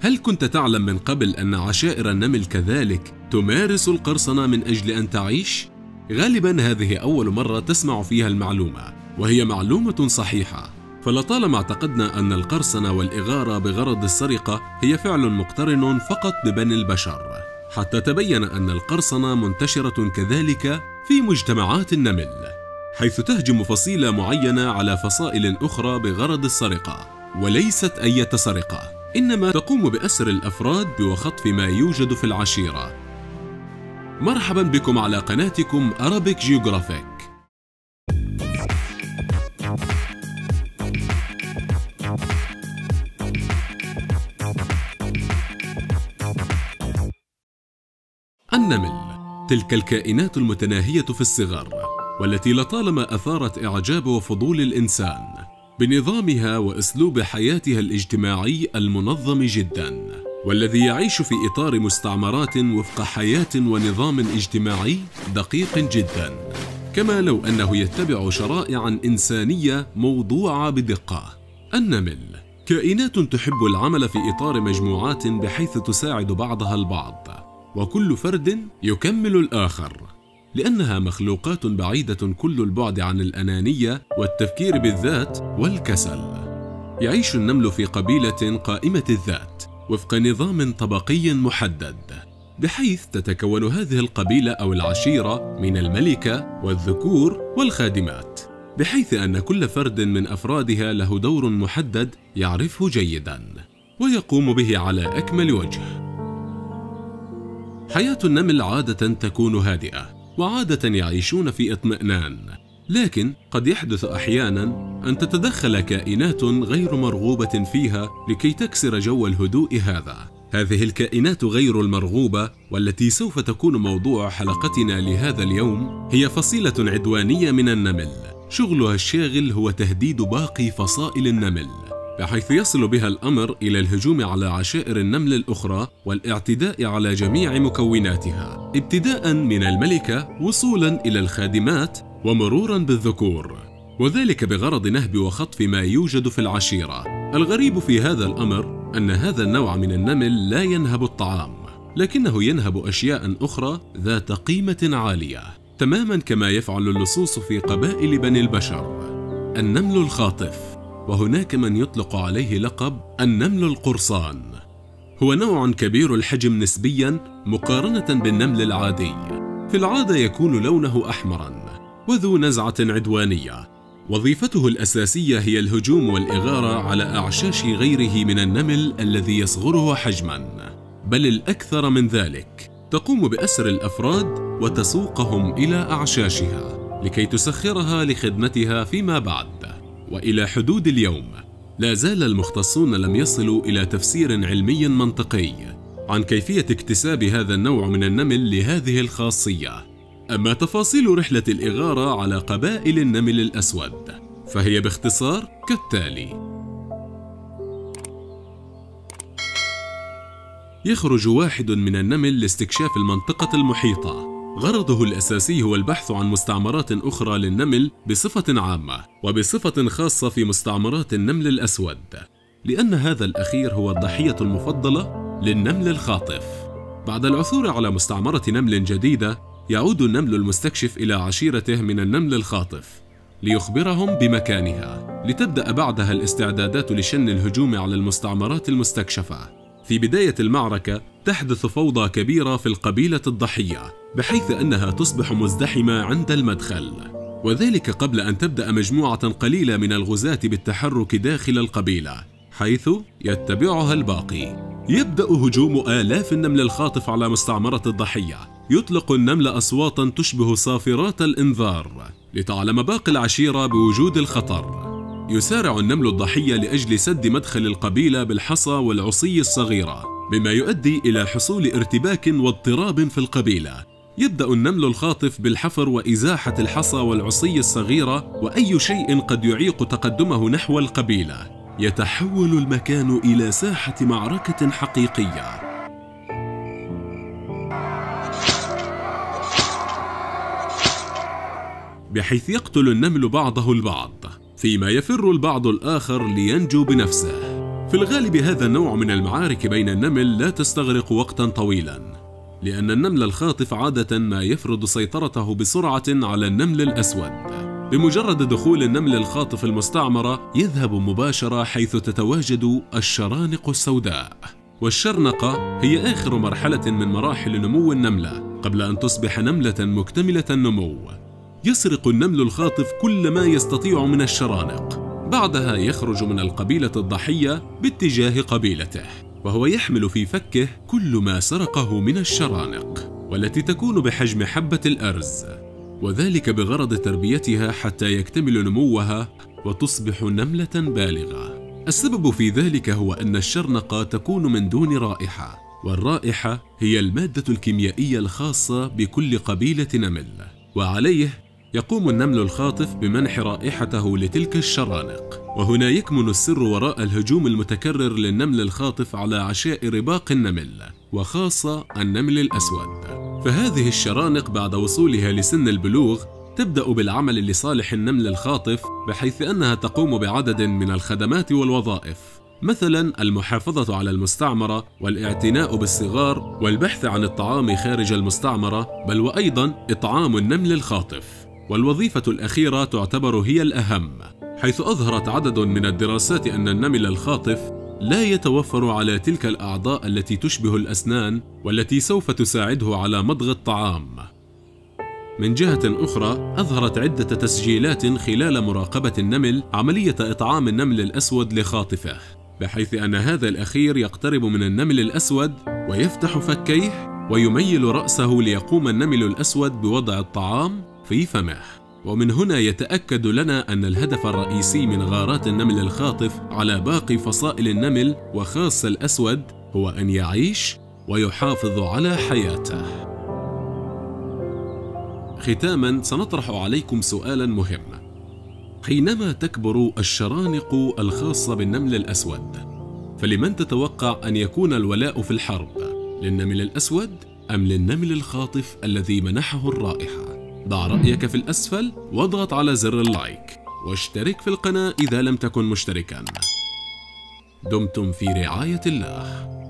هل كنت تعلم من قبل أن عشائر النمل كذلك تمارس القرصنة من أجل أن تعيش؟ غالبا هذه أول مرة تسمع فيها المعلومة وهي معلومة صحيحة. فلطالما اعتقدنا أن القرصنة والإغارة بغرض السرقة هي فعل مقترن فقط ببني البشر. حتى تبين أن القرصنة منتشرة كذلك في مجتمعات النمل حيث تهجم فصيلة معينة على فصائل أخرى بغرض السرقة وليست أي سرقة إنما تقوم بأسر الأفراد بوخطف ما يوجد في العشيرة. مرحبا بكم على قناتكم Arabic Geographic. النمل تلك الكائنات المتناهية في الصغر والتي لطالما أثارت إعجاب وفضول الإنسان. بنظامها وأسلوب حياتها الاجتماعي المنظم جدا والذي يعيش في إطار مستعمرات وفق حياة ونظام اجتماعي دقيق جدا كما لو أنه يتبع شرائع إنسانية موضوعة بدقة. النمل كائنات تحب العمل في إطار مجموعات بحيث تساعد بعضها البعض وكل فرد يكمل الآخر. لأنها مخلوقات بعيدة كل البعد عن الأنانية والتفكير بالذات والكسل. يعيش النمل في قبيلة قائمة الذات وفق نظام طبقي محدد بحيث تتكون هذه القبيلة أو العشيرة من الملكة والذكور والخادمات بحيث أن كل فرد من أفرادها له دور محدد يعرفه جيدا ويقوم به على أكمل وجه. حياة النمل عادة تكون هادئة وعادة يعيشون في اطمئنان. لكن قد يحدث أحيانا أن تتدخل كائنات غير مرغوبة فيها لكي تكسر جو الهدوء هذا. هذه الكائنات غير المرغوبة والتي سوف تكون موضوع حلقتنا لهذا اليوم هي فصيلة عدوانية من النمل. شغلها الشاغل هو تهديد باقي فصائل النمل. بحيث يصل بها الأمر إلى الهجوم على عشائر النمل الأخرى والاعتداء على جميع مكوناتها ابتداء من الملكة وصولا إلى الخادمات ومرورا بالذكور. وذلك بغرض نهب وخطف ما يوجد في العشيرة. الغريب في هذا الأمر أن هذا النوع من النمل لا ينهب الطعام لكنه ينهب اشياء أخرى ذات قيمة عالية تماما كما يفعل اللصوص في قبائل بني البشر. النمل الخاطف. وهناك من يطلق عليه لقب النمل القرصان. هو نوع كبير الحجم نسبيا مقارنة بالنمل العادي. في العادة يكون لونه أحمرا وذو نزعة عدوانية. وظيفته الأساسية هي الهجوم والإغارة على أعشاش غيره من النمل الذي يصغره حجما. بل الأكثر من ذلك تقوم بأسر الأفراد وتسوقهم إلى أعشاشها لكي تسخرها لخدمتها فيما بعد. وإلى حدود اليوم لا زال المختصون لم يصلوا إلى تفسير علمي منطقي عن كيفية اكتساب هذا النوع من النمل لهذه الخاصية. أما تفاصيل رحلة الإغارة على قبائل النمل الأسود فهي باختصار كالتالي. يخرج واحد من النمل لاستكشاف المنطقة المحيطة. غرضه الأساسي هو البحث عن مستعمرات أخرى للنمل بصفة عامة وبصفة خاصة في مستعمرات النمل الأسود. لأن هذا الأخير هو الضحية المفضلة للنمل الخاطف. بعد العثور على مستعمرة نمل جديدة يعود النمل المستكشف إلى عشيرته من النمل الخاطف ليخبرهم بمكانها لتبدأ بعدها الاستعدادات لشن الهجوم على المستعمرات المستكشفة. في بداية المعركة تحدث فوضى كبيرة في القبيلة الضحية بحيث أنها تصبح مزدحمة عند المدخل. وذلك قبل أن تبدأ مجموعة قليلة من الغزاة بالتحرك داخل القبيلة حيث يتبعها الباقي. يبدأ هجوم آلاف النمل الخاطف على مستعمرة الضحية. يطلق النمل أصواتا تشبه صافرات الإنذار لتعلم باقي العشيرة بوجود الخطر. يسارع النمل الضحية لأجل سد مدخل القبيلة بالحصى والعصي الصغيرة. بما يؤدي إلى حصول ارتباك واضطراب في القبيلة. يبدأ النمل الخاطف بالحفر وإزاحة الحصى والعصي الصغيرة وأي شيء قد يعيق تقدمه نحو القبيلة. يتحول المكان إلى ساحة معركة حقيقية. بحيث يقتل النمل بعضه البعض فيما يفر البعض الآخر لينجو بنفسه. في الغالب هذا النوع من المعارك بين النمل لا تستغرق وقتا طويلا لأن النمل الخاطف عادة ما يفرض سيطرته بسرعة على النمل الأسود. بمجرد دخول النمل الخاطف المستعمرة يذهب مباشرة حيث تتواجد الشرانق السوداء. والشرنقة هي آخر مرحلة من مراحل نمو النملة قبل أن تصبح نملة مكتملة النمو. يسرق النمل الخاطف كل ما يستطيع من الشرانق. بعدها يخرج من القبيلة الضحية باتجاه قبيلته وهو يحمل في فكه كل ما سرقه من الشرانق والتي تكون بحجم حبة الأرز وذلك بغرض تربيتها حتى يكتمل نموها وتصبح نملة بالغة. السبب في ذلك هو أن الشرنقة تكون من دون رائحة والرائحة هي المادة الكيميائية الخاصة بكل قبيلة نمل وعليه يقوم النمل الخاطف بمنح رائحته لتلك الشرانق. وهنا يكمن السر وراء الهجوم المتكرر للنمل الخاطف على عشاء رباق النمل وخاصة النمل الأسود. فهذه الشرانق بعد وصولها لسن البلوغ تبدأ بالعمل لصالح النمل الخاطف بحيث أنها تقوم بعدد من الخدمات والوظائف. مثلا المحافظة على المستعمرة والإعتناء بالصغار والبحث عن الطعام خارج المستعمرة بل وأيضا إطعام النمل الخاطف. والوظيفة الأخيرة تعتبر هي الأهم حيث أظهرت عدد من الدراسات أن النمل الخاطف لا يتوفر على تلك الأعضاء التي تشبه الأسنان والتي سوف تساعده على مضغ الطعام. من جهة أخرى أظهرت عدة تسجيلات خلال مراقبة النمل عملية إطعام النمل الأسود لخاطفه بحيث أن هذا الأخير يقترب من النمل الأسود ويفتح فكيه ويميل رأسه ليقوم النمل الأسود بوضع الطعام في فمه ومن هنا يتأكد لنا أن الهدف الرئيسي من غارات النمل الخاطف على باقي فصائل النمل وخاصة الأسود هو أن يعيش ويحافظ على حياته. ختاما سنطرح عليكم سؤالا مهما. حينما تكبر الشرانق الخاصة بالنمل الأسود، فلمن تتوقع أن يكون الولاء في الحرب؟ للنمل الأسود أم للنمل الخاطف الذي منحه الرائحة؟ ضع رأيك في الأسفل واضغط على زر اللايك واشترك في القناة إذا لم تكن مشتركا. دمتم في رعاية الله.